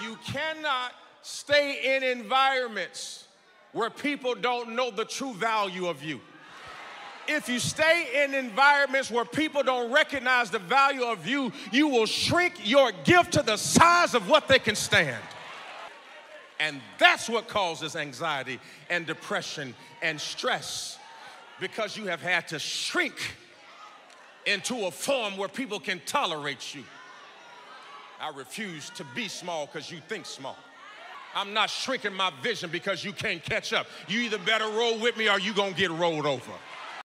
You cannot stay in environments where people don't know the true value of you. If you stay in environments where people don't recognize the value of you, you will shrink your gift to the size of what they can stand. And that's what causes anxiety and depression and stress because you have had to shrink into a form where people can tolerate you. I refuse to be small because you think small. I'm not shrinking my vision because you can't catch up. You either better roll with me or you gonna get rolled over.